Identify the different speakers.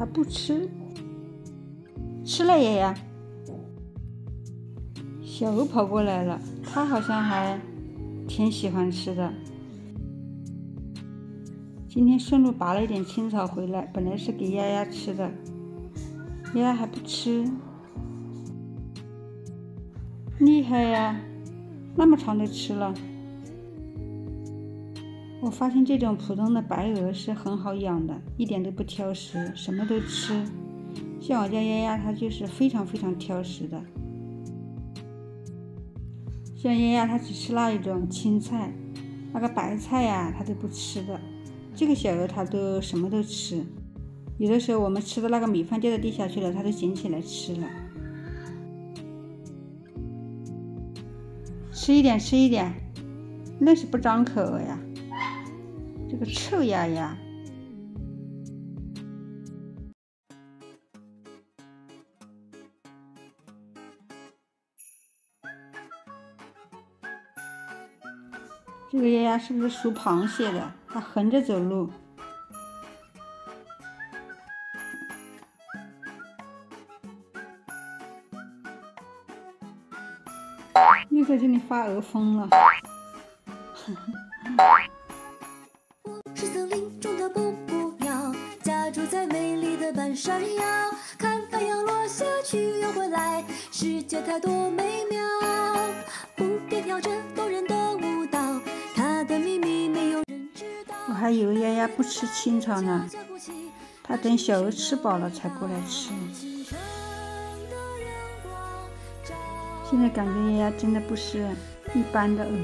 Speaker 1: 它不吃，吃了爷爷。小鹅跑过来了，它好像还挺喜欢吃的。今天顺路拔了一点青草回来，本来是给丫丫吃的，丫丫还不吃，厉害呀！那么长的吃了。我发现这种普通的白鹅是很好养的，一点都不挑食，什么都吃。像我家丫丫，它就是非常非常挑食的。像丫丫，它只吃那一种青菜，那个白菜呀，它都不吃的。这个小鹅它都什么都吃，有的时候我们吃的那个米饭掉到地下去了，它都捡起来吃了。吃一点，吃一点，那是不张口呀。这个臭丫丫，这个丫丫是不是属螃蟹的？它横着走路，又在这里发鹅疯了。在美丽的半山腰，看太阳落下去又回来，世界太多美妙。蝴蝶跳着动人的舞蹈，它的秘密没有人知道。我还以为丫丫不吃青草呢，它等小鹅吃饱了才过来吃。现在感觉丫丫真的不是一般的鹅。